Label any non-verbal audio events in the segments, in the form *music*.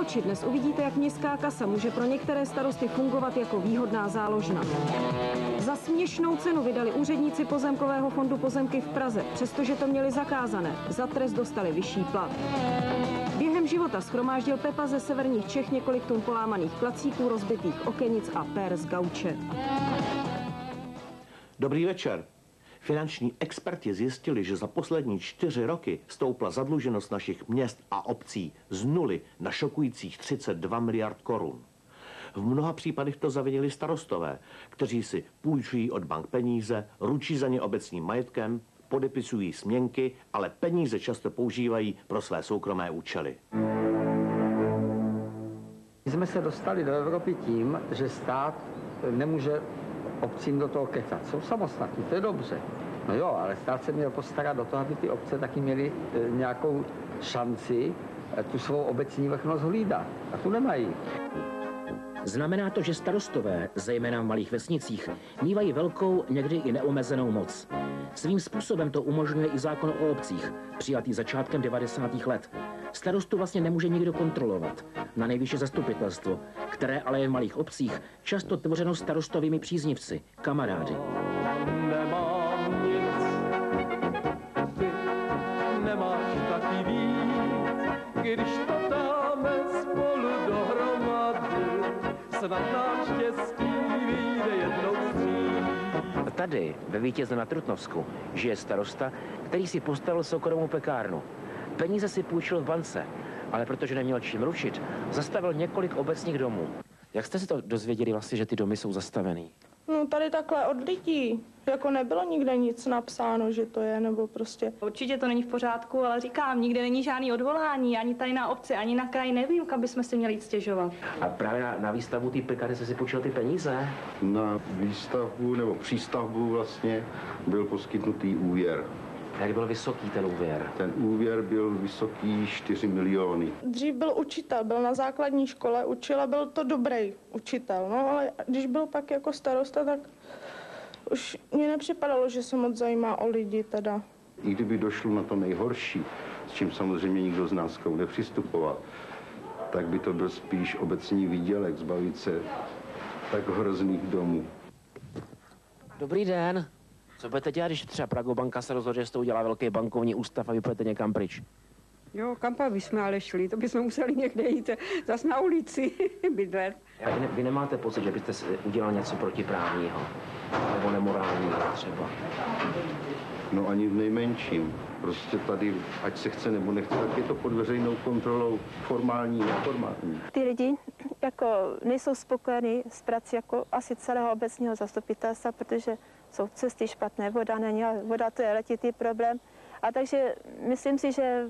oči dnes uvidíte, jak městská kasa může pro některé starosty fungovat jako výhodná záložna. Za směšnou cenu vydali úředníci pozemkového fondu pozemky v Praze, přestože to měli zakázané. Za trest dostali vyšší plat. Během života schromáždil Pepa ze severních Čech několik tun polámaných placíků, rozbitých okenic a pér z gauče. Dobrý večer. Finanční experti zjistili, že za poslední čtyři roky stoupla zadluženost našich měst a obcí z nuly na šokujících 32 miliard korun. V mnoha případech to zavinili starostové, kteří si půjčují od bank peníze, ručí za ně obecním majetkem, podepisují směnky, ale peníze často používají pro své soukromé účely. My jsme se dostali do Evropy tím, že stát nemůže obcím do toho kecat. Jsou samostatní, to je dobře. No jo, ale stát se měl postarat do toho, aby ty obce taky měly e, nějakou šanci e, tu svou obecní vrchnost hlídat. A tu nemají. Znamená to, že starostové, zejména v malých vesnicích, mývají velkou, někdy i neomezenou moc. Svým způsobem to umožňuje i zákon o obcích, přijatý začátkem 90. let. Starostu vlastně nemůže nikdo kontrolovat. Na nejvyšší zastupitelstvo, které ale je v malých obcích často tvořeno starostovými příznivci, kamarády. Nemám nic, ty nemáš taky víc, když to dáme spolu dohromady, snad nám štěstí vyjde jednou. Tady, ve Vítěze na Trutnovsku, žije starosta, který si postavil soukromou pekárnu. Peníze si půjčil v bance, ale protože neměl čím ručit, zastavil několik obecních domů. Jak jste si to dozvěděli vlastně, že ty domy jsou zastavený? No tady takhle od lidí. Jako nebylo nikde nic napsáno, že to je, nebo prostě. Určitě to není v pořádku, ale říkám, nikde není žádný odvolání, ani tady na obci, ani na kraji, nevím, kam bychom si měli jít stěžovat. A právě na, na výstavu té pekárny jste si půjčil ty peníze? Na výstavbu nebo přístavbu vlastně byl poskytnutý úvěr. Jak byl vysoký ten úvěr? Ten úvěr byl vysoký 4 miliony. Dřív byl učitel, byl na základní škole, učil a byl to dobrý učitel. No ale když byl pak jako starosta, tak už mě nepřipadalo, že se moc zajímá o lidi teda. I kdyby došlo na to nejhorší, s čím samozřejmě nikdo z nás nepřistupoval, tak by to byl spíš obecní výdělek zbavit se tak hrozných domů. Dobrý den. Co budete dělat, když třeba Pragobanka se rozhodne, že toho udělá velký bankovní ústav a vy půjdete někam pryč? Jo, kam pak bychom ale šli? To bychom museli někde jít zase na ulici *laughs* bydlet. A vy, ne, vy nemáte pocit, že byste udělal něco protiprávního? Nebo nemorálního třeba? No ani v nejmenším. Prostě tady, ať se chce nebo nechce, tak je to pod veřejnou kontrolou formální, neformální. Ty lidi jako nejsou spokojení s prací jako asi celého obecního zastupitelstva, protože jsou cesty špatné, voda není, a voda to je letitý problém. A takže myslím si, že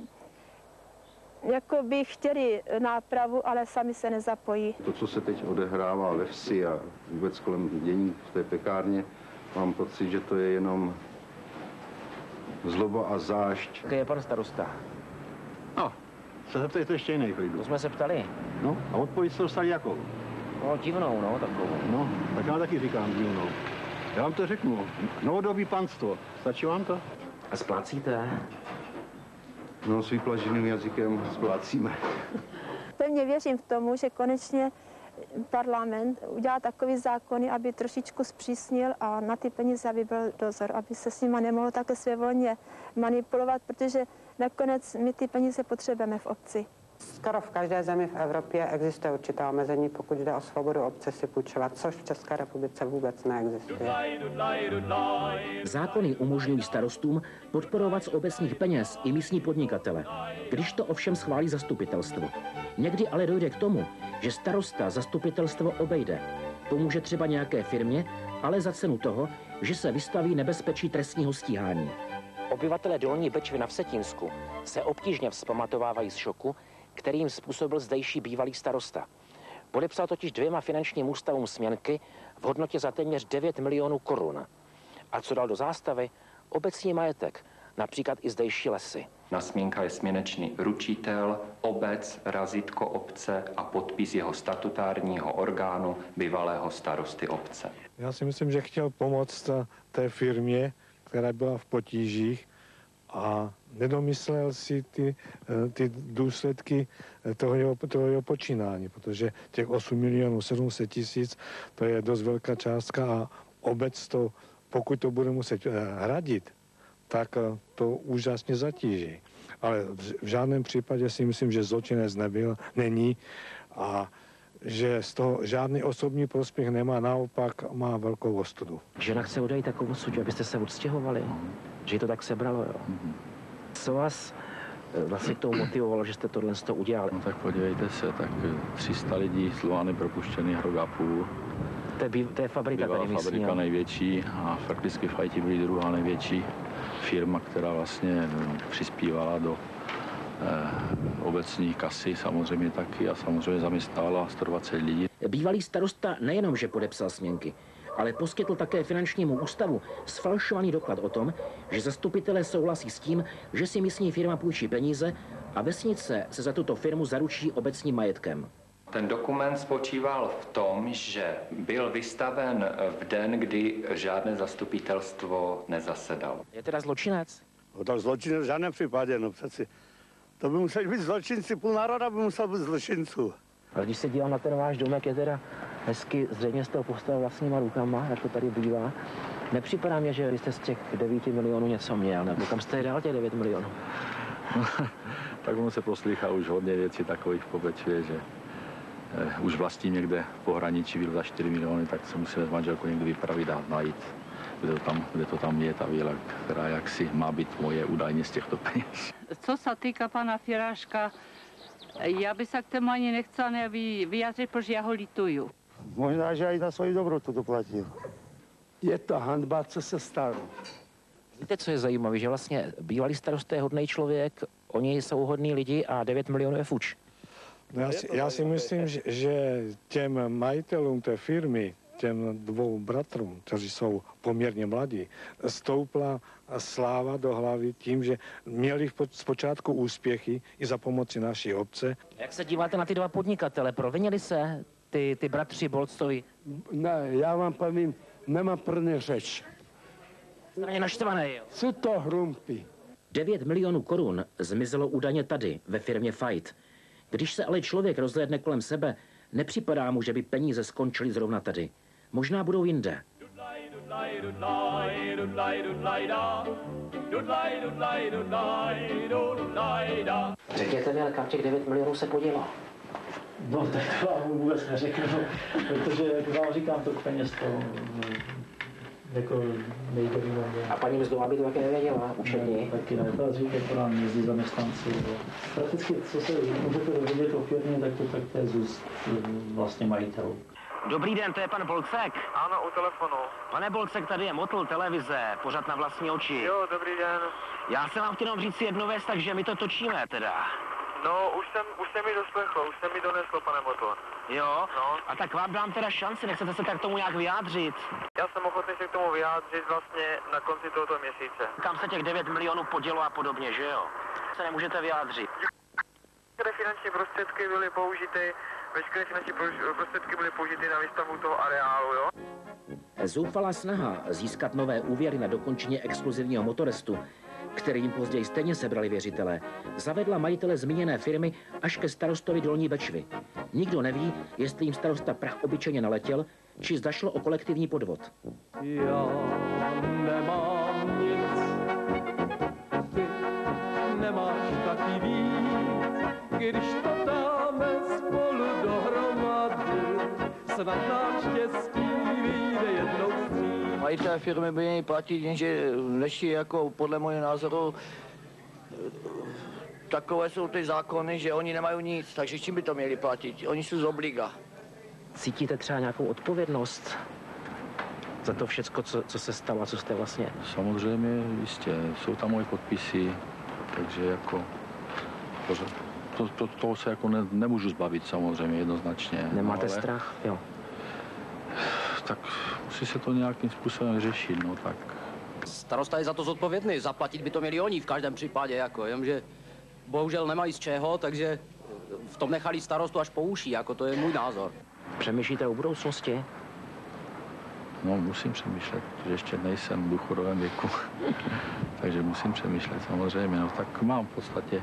jako by chtěli nápravu, ale sami se nezapojí. To, co se teď odehrává ve vsi a vůbec kolem dění v té pekárně, mám pocit, že to je jenom zloba a zášť. Jaký je pan starosta? No, se zeptejte ještě jiný To klidu. jsme se ptali. No, a odpověď jste dostali jakou? No, divnou, no, takovou. No, tak já taky říkám divnou. Já vám to řeknu. Novodobí panstvo. Stačí vám to? A splácíte? No, s vyplaženým jazykem splácíme. *laughs* Pevně věřím v tomu, že konečně parlament udělá takový zákony, aby trošičku zpřísnil a na ty peníze, aby byl dozor, aby se s nima nemohlo také svévolně manipulovat, protože nakonec my ty peníze potřebujeme v obci. Skoro v každé zemi v Evropě existuje určitá omezení, pokud jde o svobodu obce si půjčovat, což v České republice vůbec neexistuje. Zákony umožňují starostům podporovat z obecních peněz i místní podnikatele, když to ovšem schválí zastupitelstvo. Někdy ale dojde k tomu, že starosta zastupitelstvo obejde. Pomůže třeba nějaké firmě, ale za cenu toho, že se vystaví nebezpečí trestního stíhání. Obyvatelé Dolní Bečvy na Vsetínsku se obtížně vzpamatovávají z šoku, který jim způsobil zdejší bývalý starosta. Podepsal totiž dvěma finančním ústavům směnky v hodnotě za téměř 9 milionů korun. A co dal do zástavy? Obecní majetek, například i zdejší lesy. Na směnka je směnečný ručitel, obec, razítko obce a podpis jeho statutárního orgánu, bývalého starosty obce. Já si myslím, že chtěl pomoct té firmě, která byla v potížích a nedomyslel si ty, eh, ty důsledky eh, toho jeho, toho jeho počínání, protože těch 8 milionů 700 tisíc, to je dost velká částka a obec to, pokud to bude muset eh, hradit, tak to úžasně zatíží. Ale v žádném případě si myslím, že zločinec nebyl, není a že z toho žádný osobní prospěch nemá, naopak má velkou ostudu. Žena chce odejít takovou suť, abyste se odstěhovali, že jí to tak sebralo, jo. Co vás eh, vlastně k tomu motivovalo, že jste tohle z toho udělali? No tak podívejte se, tak 300 lidí, Slovány propuštěný, půl. To je, to je fabrika Bývalá tady fabrika jo. největší a fakticky Fajti byli druhá největší firma, která vlastně eh, přispívala do eh, obecní kasy samozřejmě taky a samozřejmě zaměstnala 120 lidí. Bývalý starosta nejenom, že podepsal směnky, ale poskytl také finančnímu ústavu sfalšovaný doklad o tom, že zastupitelé souhlasí s tím, že si místní firma půjčí peníze a vesnice se za tuto firmu zaručí obecním majetkem. Ten dokument spočíval v tom, že byl vystaven v den, kdy žádné zastupitelstvo nezasedalo. Je teda zločinec? No tak zločinec v žádném případě, no přeci. To by museli být zločinci, půl národa by musel být zločinců. Ale když se dívám na ten váš domek, je teda hezky zřejmě z toho postavil vlastníma rukama, jak to tady bývá. Nepřipadá mě, že vy jste z těch 9 milionů něco měl, nebo kam jste dal těch 9 milionů? *laughs* tak on se poslýchá už hodně věcí takových po Bečvě, že eh, už vlastní někde v pohraničí byl za 4 miliony, tak se musíme s manželkou někdy vypravit a najít, kde to tam, kde to tam je, ta víla, která jaksi má být moje údajně z těchto peněz. Co se týká pana Firáška, já by se k tomu ani nechcela nevy- vyjádřit, protože já ho lituju. Možná, že i na svoji dobrotu to platil. Je to hanba, co se stalo. Víte, co je zajímavé, že vlastně bývalý starosta je hodný člověk, oni jsou hodní lidi a 9 milionů je fuč. No já, si, já si myslím, že, že těm majitelům té firmy, těm dvou bratrům, kteří jsou poměrně mladí, stoupla sláva do hlavy tím, že měli zpočátku úspěchy i za pomoci naší obce. Jak se díváte na ty dva podnikatele? Provinili se ty, ty bratři Bolcovi? Ne, já vám povím, nemám pro ně řeč. Straně naštvané, jo. Co to hrumpy? 9 milionů korun zmizelo údajně tady, ve firmě Fight. Když se ale člověk rozhlédne kolem sebe, nepřipadá mu, že by peníze skončily zrovna tady. Možná budou jinde. Řekněte mi, ale kam těch 9 milionů se podělo? No, tak to vám vůbec neřeknu, protože, jak vám říkám, to peněz to mm, jako nejde mimo mě. A paní Mzdová by to také nevěděla, učení. Ne, taky ne, to říká, to nám jezdí zaměstnanci. Prakticky, co se můžete dozvědět o firmě, tak to tak to je z úst mm, vlastně majitelů. Dobrý den, to je pan Bolcek. Ano, u telefonu. Pane Bolcek, tady je Motl televize, pořád na vlastní oči. Jo, dobrý den. Já jsem vám chtěl jenom říct jednu věc, takže my to točíme teda. No, už jsem, už jsem mi doslechlo, už jsem mi doneslo, pane Motor. Jo? No. A tak vám dám teda šanci, nechcete se tak tomu nějak vyjádřit. Já jsem ochotný se k tomu vyjádřit vlastně na konci tohoto měsíce. Kam se těch 9 milionů podělo a podobně, že jo? Se nemůžete vyjádřit. Veškeré finanční prostředky byly použity, veškeré finanční pro- prostředky byly použity na výstavbu toho areálu, jo? Zoufalá snaha získat nové úvěry na dokončení exkluzivního motorestu, který jim později stejně sebrali věřitelé, zavedla majitele zmíněné firmy až ke starostovi Dolní Bečvy. Nikdo neví, jestli jim starosta prach obyčejně naletěl, či zda šlo o kolektivní podvod. Já nemám nic, ty nemáš taky víc, když to dáme snad nám štěstí vyjde jednou vstříc. Majitelé firmy by měli platit, jenže dnešní jako podle mého názoru takové jsou ty zákony, že oni nemají nic, takže čím by to měli platit? Oni jsou z obliga. Cítíte třeba nějakou odpovědnost za to všecko, co, co se stalo a co jste vlastně... Samozřejmě, jistě, jsou tam moje podpisy, takže jako pořád, to, to, toho se jako ne, nemůžu zbavit samozřejmě jednoznačně. Nemáte ale, strach? Jo. Tak musí se to nějakým způsobem řešit, no tak. Starosta je za to zodpovědný, zaplatit by to měli oni v každém případě, jako, jenomže bohužel nemají z čeho, takže v tom nechali starostu až po uší, jako to je můj názor. Přemýšlíte o budoucnosti? No, musím přemýšlet, protože ještě nejsem v důchodovém věku, *laughs* takže musím přemýšlet samozřejmě. No, tak mám v podstatě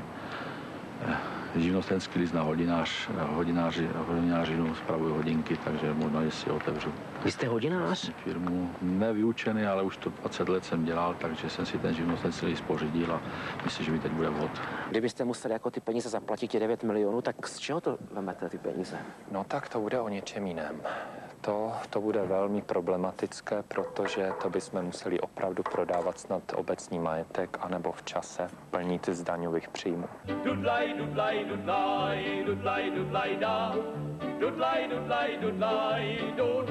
eh, živnostenský list na hodinář, hodináři, hodinářinu, spravuju hodinky, takže možná, že si otevřu. Vy jste hodinář? Firmu nevyučený, ale už to 20 let jsem dělal, takže jsem si ten živnostenský list pořídil a myslím, že mi teď bude vhod. Kdybyste museli jako ty peníze zaplatit, těch 9 milionů, tak z čeho to vemete ty peníze? No tak to bude o něčem jiném. To, to bude velmi problematické, protože to bychom museli opravdu prodávat snad obecní majetek, anebo v čase plnit z daňových příjmů.